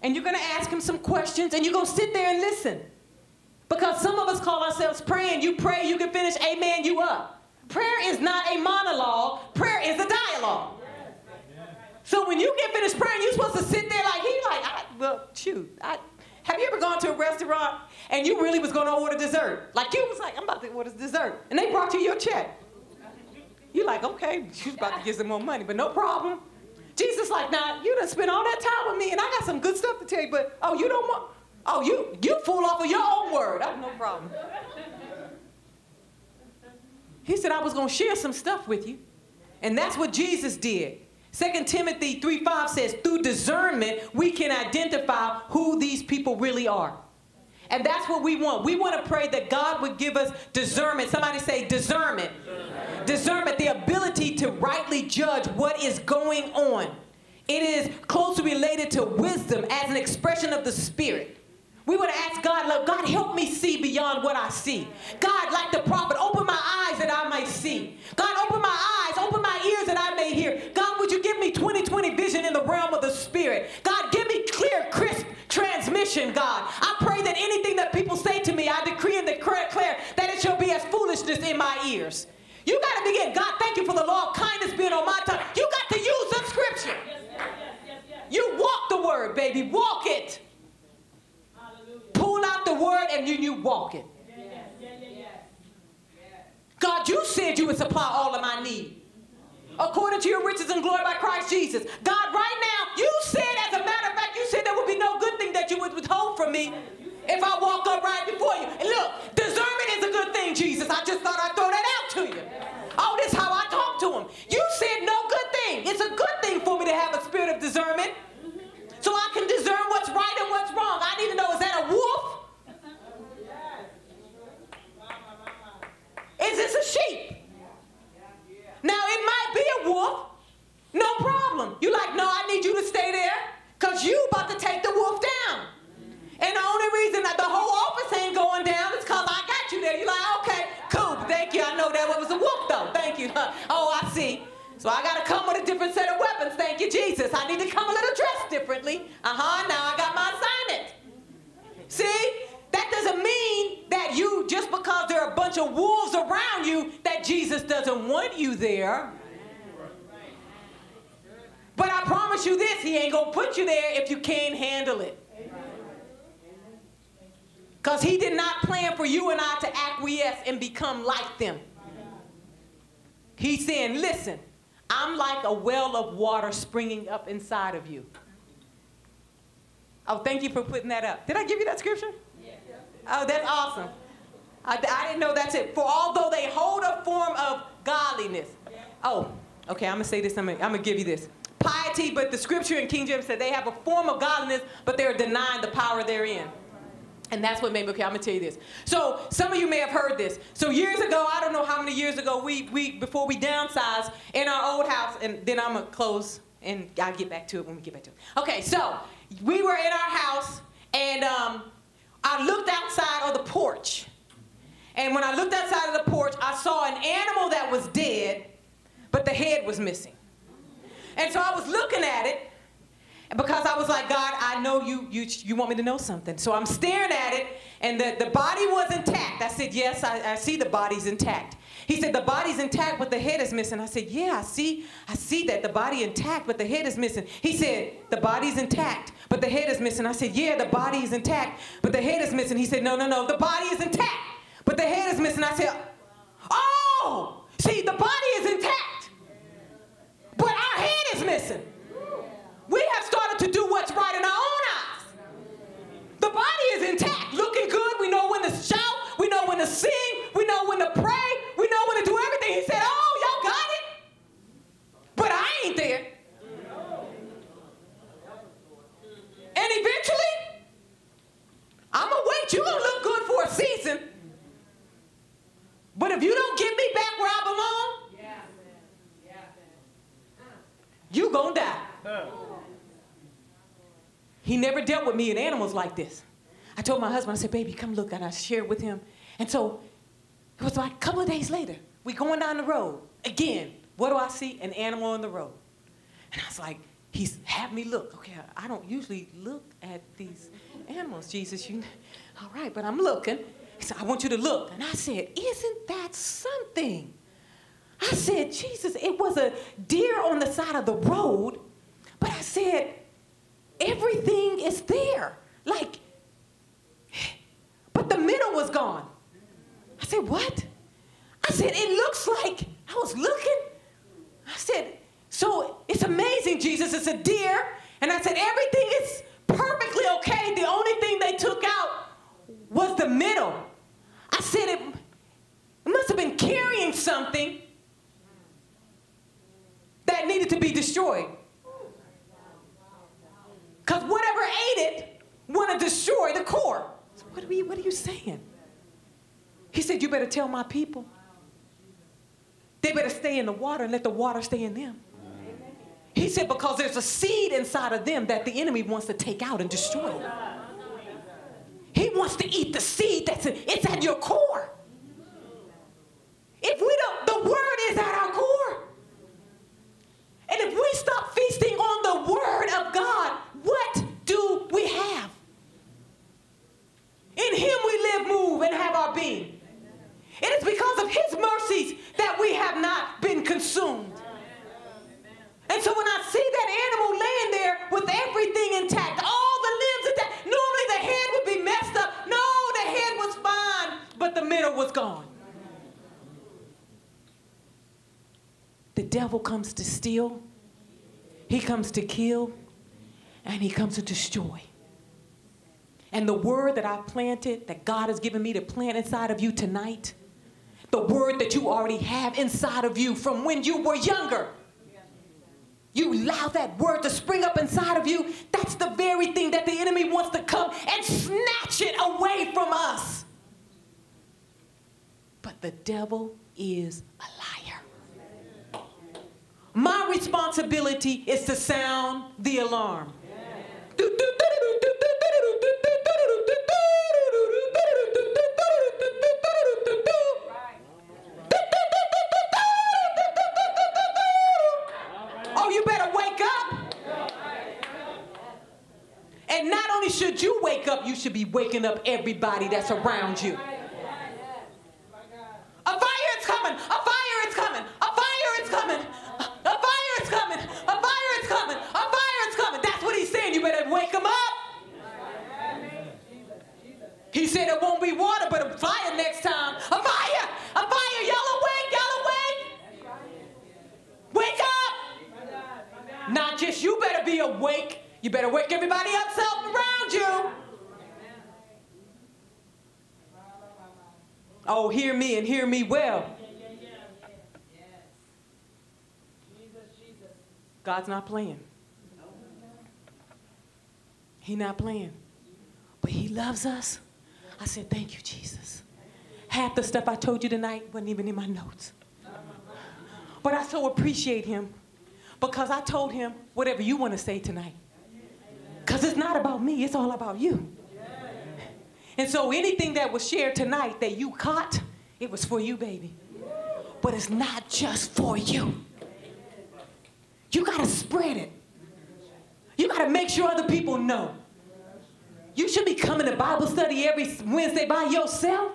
and you're going to ask him some questions and you're going to sit there and listen. Because some of us call ourselves praying. You pray, you can finish, amen, you up. Prayer is not a monologue, prayer is a dialogue. So when you get finished praying, you're supposed to sit there like, he like, I, well, shoot. I, have you ever gone to a restaurant and you really was going to order dessert? Like you was like, I'm about to order dessert. And they brought you your check. You're like, okay, she's about to get some more money, but no problem. Jesus like, nah, you done spent all that time with me and I got some good stuff to tell you, but oh, you don't want, oh, you, you fool off of your own word. That's no problem. He said, I was going to share some stuff with you. And that's what Jesus did. 2 Timothy 3 5 says, through discernment, we can identify who these people really are. And that's what we want. We want to pray that God would give us discernment. Somebody say discernment. Discernment, discernment the ability to rightly judge what is going on. It is closely related to wisdom as an expression of the Spirit. We would ask God, look, God, help me see beyond what I see. God, like the prophet, open my eyes that I might see. God, open my eyes, open my ears that I may hear. God, would you give me 2020 vision in the realm of the spirit? God, give me clear, crisp transmission, God. I pray that anything that people say to me, I decree and declare that it shall be as foolishness in my ears. You got to begin. God, thank you for the law of kindness being on my tongue. You got to use the scripture. Yes, yes, yes, you walk the word, baby. Walk it. Pull out the word and you, you walk it. God, you said you would supply all of my need. According to your riches and glory by Christ Jesus. God, right now, you said, as a matter of fact, you said there would be no good thing that you would withhold from me if I walk up right before you. And look, discernment is a good thing, Jesus. I just thought I'd throw that out to you. Oh, this is how I talk to him. You said no good thing. It's a good thing for me to have a spirit of discernment. So I can discern what's right and what's wrong. I need to know, is that a wolf? Is this a sheep? Now it might be a wolf. No problem. You're like, no, I need you to stay there because you about to take the wolf down. And the only reason that the whole office ain't going down is because I got you there. You're like, okay, cool, thank you. I know that was a wolf though. Thank you. Oh, I see. So I got to come with a different set of weapons. Thank you, Jesus. I need to come a little dressed differently. Uh-huh, now I got my assignment. See? That doesn't mean that you, just because there are a bunch of wolves around you, that Jesus doesn't want you there. But I promise you this, he ain't to put you there if you can't handle it. Because he did not plan for you and I to acquiesce and become like them. He's saying, listen, I'm like a well of water springing up inside of you. Oh, thank you for putting that up. Did I give you that scripture? Yeah. Oh, that's awesome. I, I didn't know that's it. For although they hold a form of godliness. Oh, okay, I'm going to say this. I'm going to give you this. Piety, but the scripture in King James said they have a form of godliness, but they're denying the power therein. And that's what made me, okay, I'm gonna tell you this. So some of you may have heard this. So years ago, I don't know how many years ago, we, we before we downsized in our old house, and then I'm gonna close and I'll get back to it when we get back to it. Okay, so we were in our house and um, I looked outside of the porch. And when I looked outside of the porch, I saw an animal that was dead, but the head was missing. And so I was looking at it, because I was like, God, I know you, you, you want me to know something. So I'm staring at it, and the, the body was intact. I said, Yes, I, I see the body's intact. He said, The body's intact, but the head is missing. I said, Yeah, I see, I see that the body intact, but the head is missing. He said, The body's intact, but the head is missing. I said, Yeah, the body is intact, but the head is missing. He said, No, no, no, the body is intact, but the head is missing. I said, Oh, see, the body is intact, but our head is missing we have started to do what's right in our own eyes. The body is intact, looking good. We know when to shout. We know when to sing. We know when to pray. We know when to do everything. He said, Oh, y'all got it? But I ain't there. And eventually, I'm going to wait. You're going to look good for a season. But if you don't get me back where I belong, you going to die. He never dealt with me and animals like this. I told my husband, I said, baby, come look. And I shared with him. And so it was like a couple of days later, we going down the road. Again, what do I see? An animal on the road. And I was like, he's had me look. Okay, I don't usually look at these animals, Jesus. You, all right, but I'm looking. He said, I want you to look. And I said, isn't that something? I said, Jesus, it was a deer on the side of the road. But I said, everything is there. Like, but the middle was gone. I said, what? I said, it looks like, I was looking. I said, so it's amazing, Jesus. It's a deer. And I said, everything is perfectly okay. The only thing they took out was the middle. I said, it, it must have been carrying something that needed to be destroyed. Because whatever ate it want to destroy the core. So what, are we, what are you saying? He said, You better tell my people. They better stay in the water and let the water stay in them. He said, Because there's a seed inside of them that the enemy wants to take out and destroy. He wants to eat the seed that's in, it's at your core. If we don't, the word is at our core. And if we stop feasting on the word of God, what do we have? In him we live, move, and have our being. It is because of his mercies that we have not been consumed. And so when I see that animal laying there with everything intact, all the limbs intact, normally the head would be messed up. No, the head was fine, but the middle was gone. The devil comes to steal, he comes to kill, and he comes to destroy. And the word that I planted, that God has given me to plant inside of you tonight, the word that you already have inside of you from when you were younger. You allow that word to spring up inside of you. That's the very thing that the enemy wants to come and snatch it away from us. But the devil is a liar. My responsibility is to sound the alarm. Oh, you better wake up. And not only should you wake up, you should be waking up everybody that's around you. Be water, but a fire next time. A fire. A fire. Y'all awake. Y'all awake. Wake up. Not just you better be awake. You better wake everybody up around you. Oh, hear me and hear me well. God's not playing. He not playing. But he loves us. I said, thank you, Jesus. Half the stuff I told you tonight wasn't even in my notes. But I so appreciate him because I told him whatever you want to say tonight. Because it's not about me, it's all about you. And so anything that was shared tonight that you caught, it was for you, baby. But it's not just for you. You got to spread it. You got to make sure other people know. You should be coming to Bible study every Wednesday by yourself.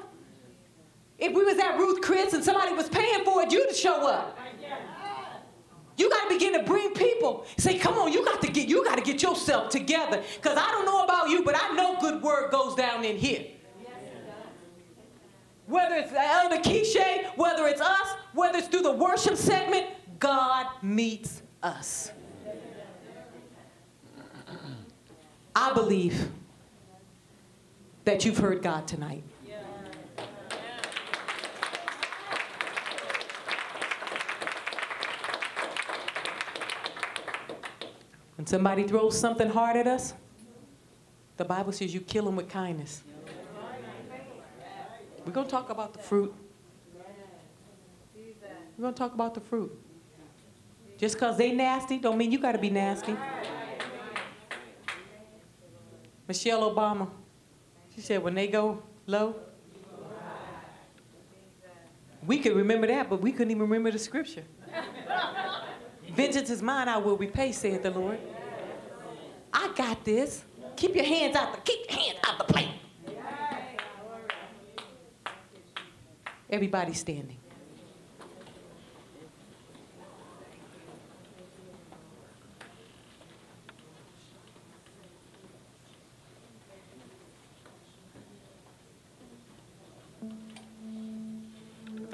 If we was at Ruth Chris and somebody was paying for it, you'd show up. You got to begin to bring people. Say, come on, you got to get you got to get yourself together. Because I don't know about you, but I know good word goes down in here. Whether it's Elder Quiche, whether it's us, whether it's through the worship segment, God meets us. I believe that you've heard God tonight. When somebody throws something hard at us, the Bible says you kill them with kindness. We're going to talk about the fruit. We're going to talk about the fruit. Just because they nasty don't mean you got to be nasty. Michelle Obama, she said when they go low, we could remember that, but we couldn't even remember the scripture. Vengeance is mine, I will repay, saith the Lord. I got this. Keep your hands out the keep your hands out the plate. Everybody standing.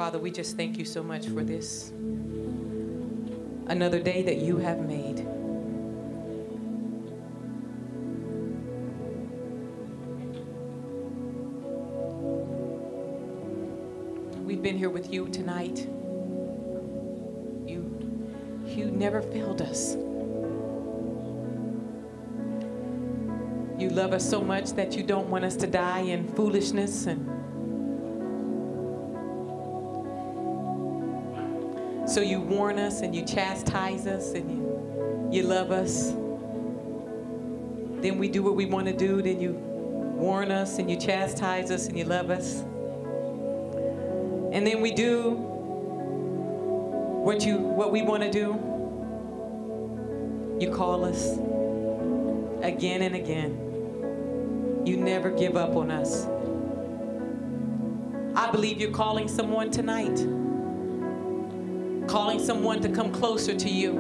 Father, we just thank you so much for this. Another day that you have made. We've been here with you tonight. You, you never failed us. You love us so much that you don't want us to die in foolishness and So you warn us and you chastise us and you, you love us. Then we do what we want to do. Then you warn us and you chastise us and you love us. And then we do what you what we want to do. You call us again and again. You never give up on us. I believe you're calling someone tonight calling someone to come closer to you,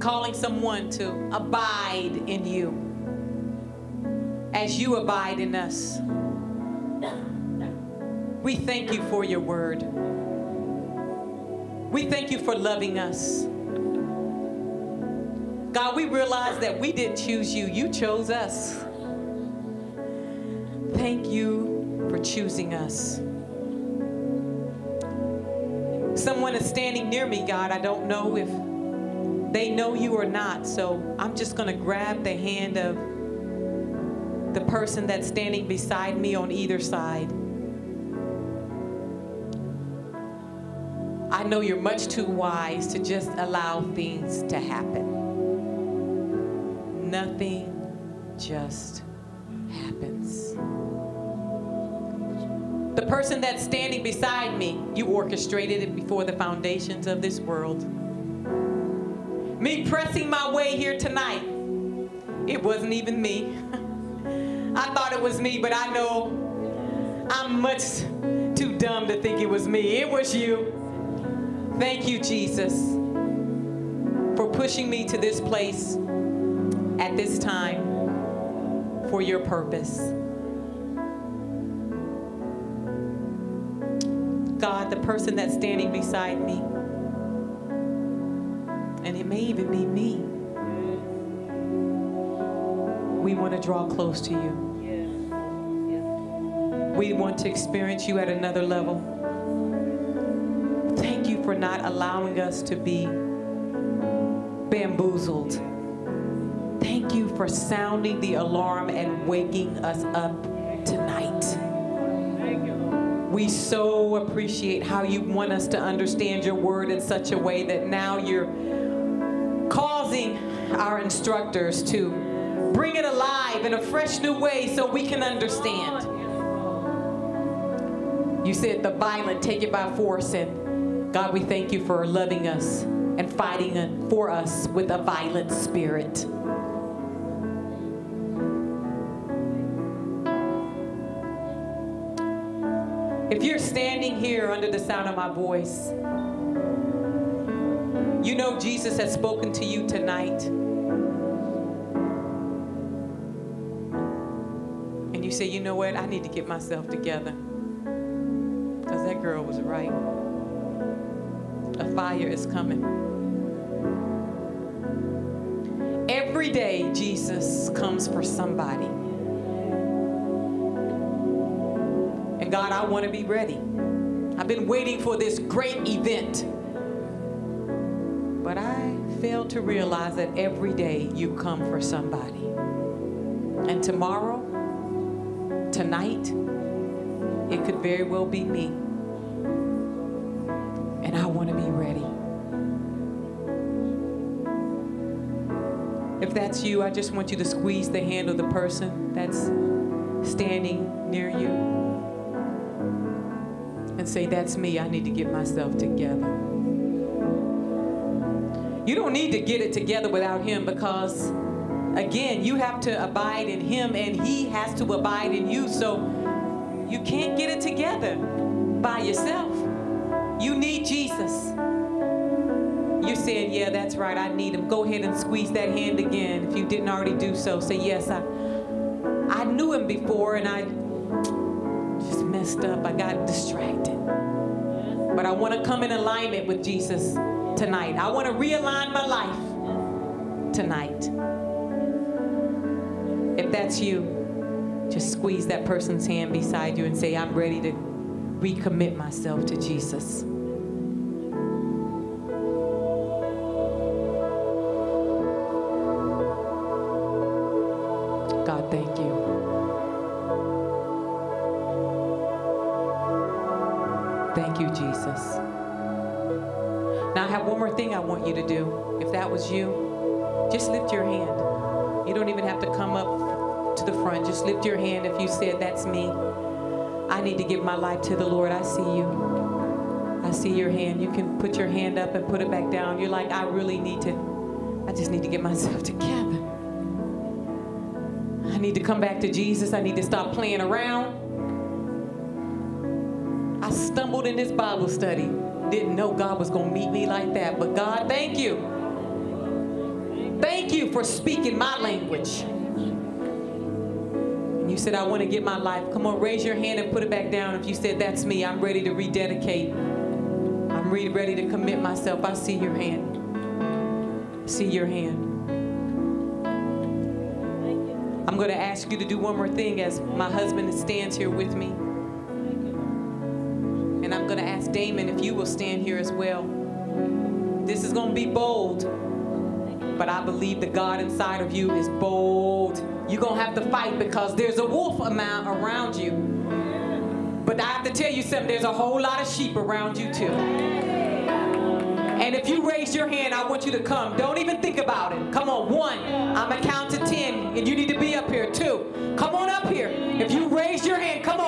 calling someone to abide in you as you abide in us. We thank you for your word. We thank you for loving us. God, we realize that we didn't choose you, you chose us. Thank you for choosing us. Someone is standing near me, God. I don't know if they know you or not, so I'm just going to grab the hand of the person that's standing beside me on either side. I know you're much too wise to just allow things to happen. Nothing just happens. The person that's standing beside me, you orchestrated it before the foundations of this world. Me pressing my way here tonight, it wasn't even me. I thought it was me, but I know I'm much too dumb to think it was me. It was you. Thank you, Jesus, for pushing me to this place at this time for your purpose. God, the person that's standing beside me, and it may even be me, we want to draw close to you. We want to experience you at another level. Thank you for not allowing us to be bamboozled. Thank you for sounding the alarm and waking us up. We so appreciate how you want us to understand your word in such a way that now you're causing our instructors to bring it alive in a fresh new way so we can understand. You said the violent take it by force, and God, we thank you for loving us and fighting for us with a violent spirit. If you're standing here under the sound of my voice, you know Jesus has spoken to you tonight. And you say, you know what? I need to get myself together. Because that girl was right. A fire is coming. Every day, Jesus comes for somebody. And God, I want to be ready. I've been waiting for this great event. But I fail to realize that every day you come for somebody. And tomorrow, tonight, it could very well be me. And I want to be ready. If that's you, I just want you to squeeze the hand of the person that's standing near you and say, That's me. I need to get myself together. You don't need to get it together without Him because, again, you have to abide in Him and He has to abide in you. So you can't get it together by yourself. You need Jesus. You're saying, Yeah, that's right. I need Him. Go ahead and squeeze that hand again. If you didn't already do so, say, Yes, I, I knew Him before and I messed up. I got distracted. But I want to come in alignment with Jesus tonight. I want to realign my life tonight. If that's you, just squeeze that person's hand beside you and say, I'm ready to recommit myself to Jesus. More thing I want you to do. If that was you, just lift your hand. You don't even have to come up to the front. Just lift your hand if you said, That's me. I need to give my life to the Lord. I see you. I see your hand. You can put your hand up and put it back down. You're like, I really need to, I just need to get myself together. I need to come back to Jesus. I need to stop playing around. I stumbled in this Bible study didn't know God was going to meet me like that. But God, thank you. Thank you for speaking my language. And you said, I want to get my life. Come on, raise your hand and put it back down. If you said, That's me, I'm ready to rededicate. I'm re- ready to commit myself. I see your hand. I see your hand. I'm going to ask you to do one more thing as my husband stands here with me. And I'm going to ask Damon if you will stand here as well. This is going to be bold, but I believe the God inside of you is bold. You're going to have to fight because there's a wolf amount around you. But I have to tell you something, there's a whole lot of sheep around you too. And if you raise your hand, I want you to come. Don't even think about it. Come on, one. I'm going to count to ten, and you need to be up here, two. Come on up here. If you raise your hand, come